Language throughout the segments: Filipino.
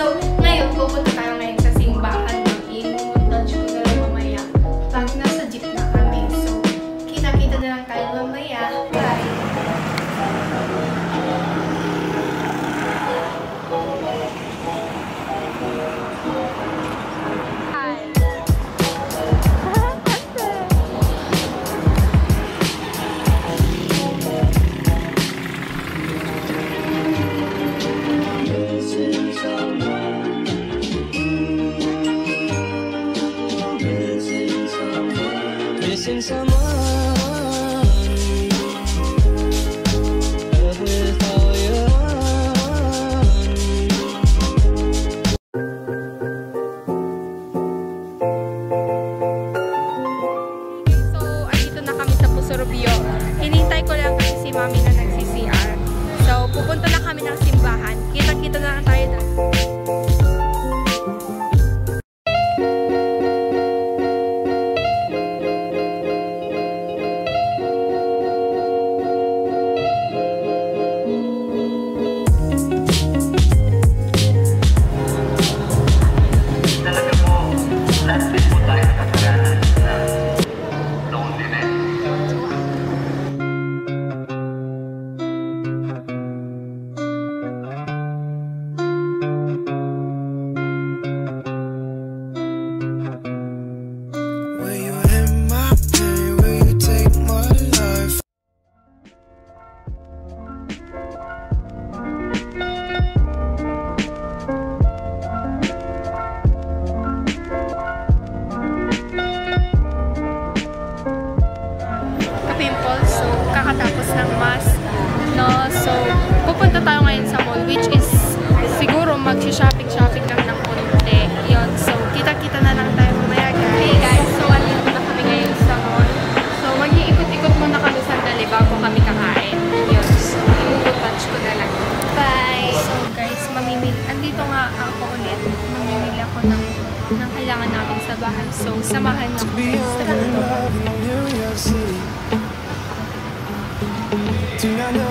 So tonight.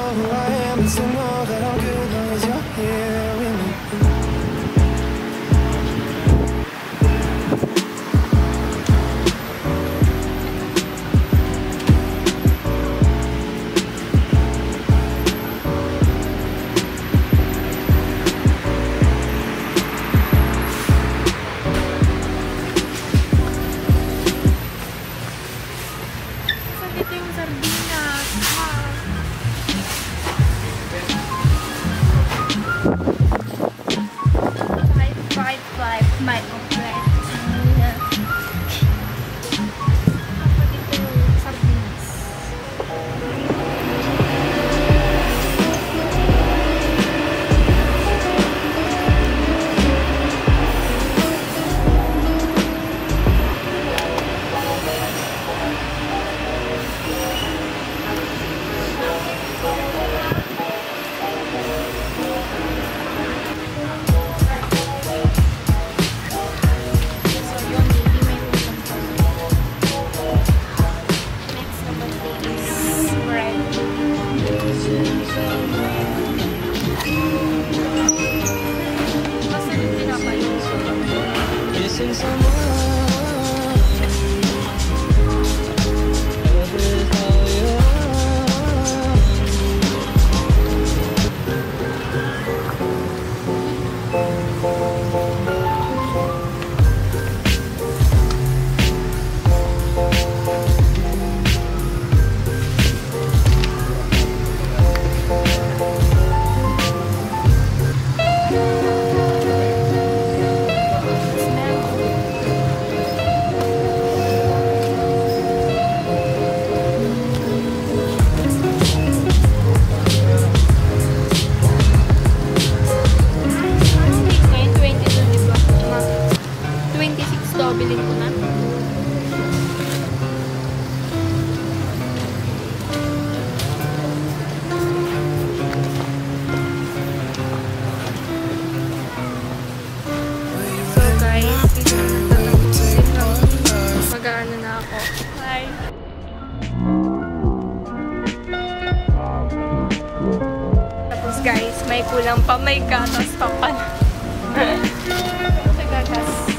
gusto, bilhin ko na. guys. May kulang pa. May gatas pa pala. Nagagas.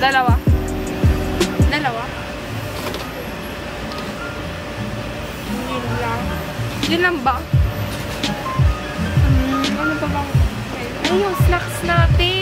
Dalawa. Dalawa. Yun lang. Yun lang ba? Um, ano pa ba? Ayun, snacks natin.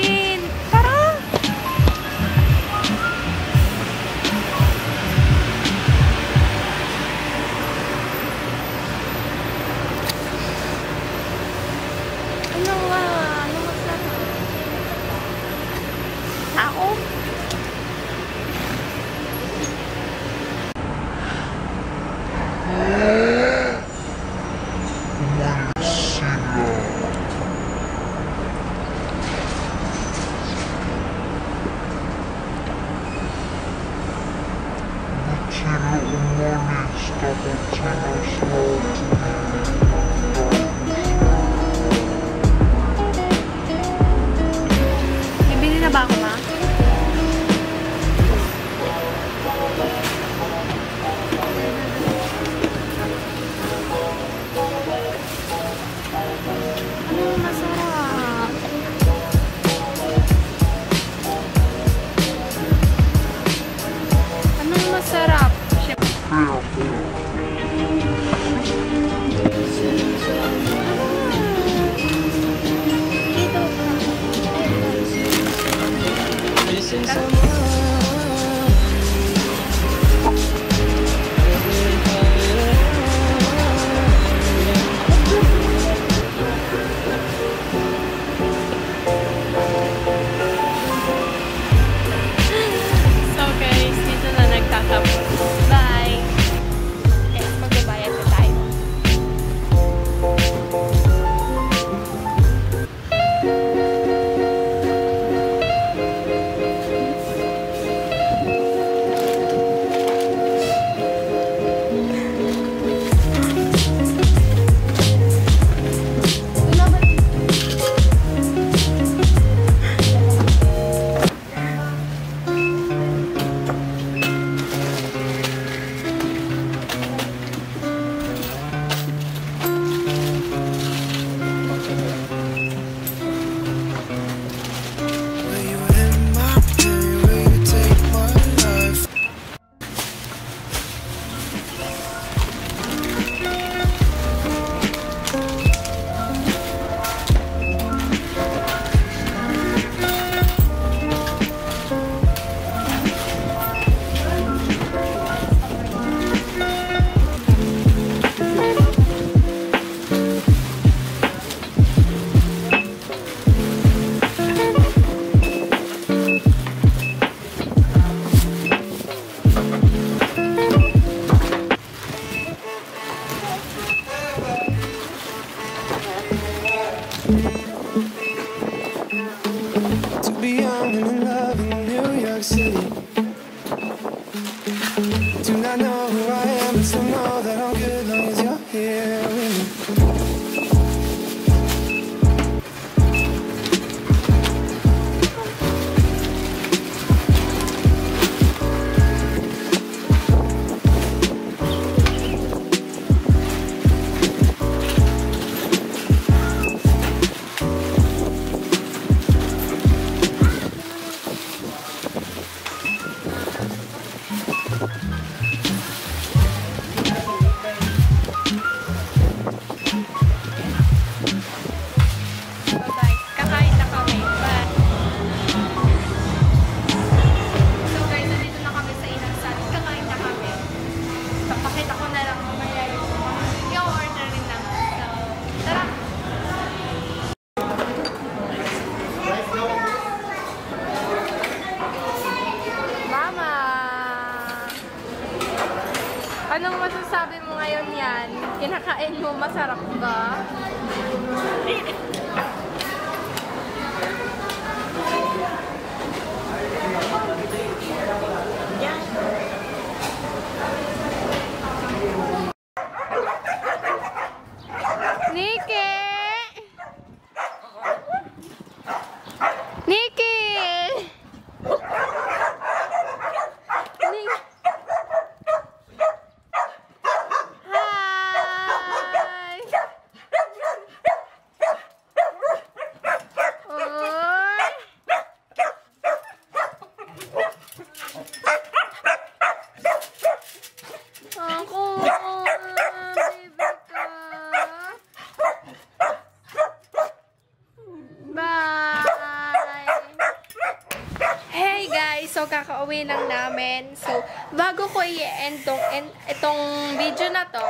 Bago ko i-end tong, en- itong video na to,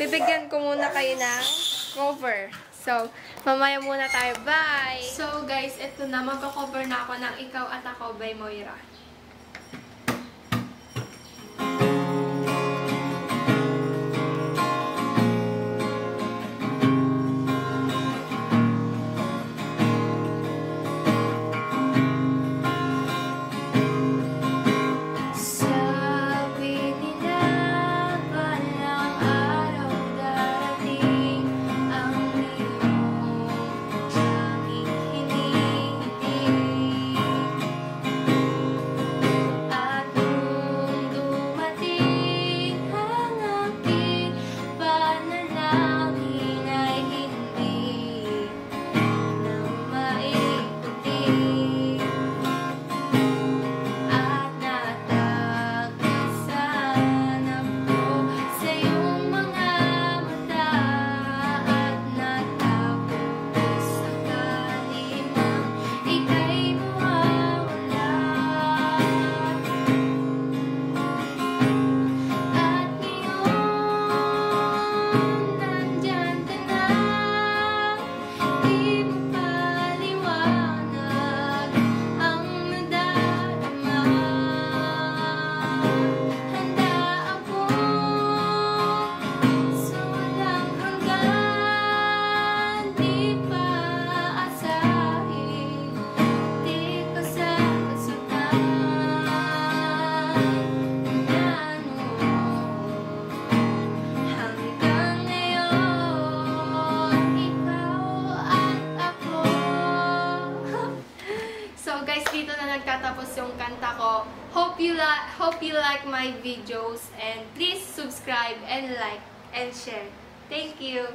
bibigyan ko muna kayo ng cover. So, mamaya muna tayo. Bye! So, guys, ito na. Magko-cover na ako ng Ikaw at Ako by Moira. Kanta ko. Hope you like hope you like my videos and please subscribe and like and share. Thank you.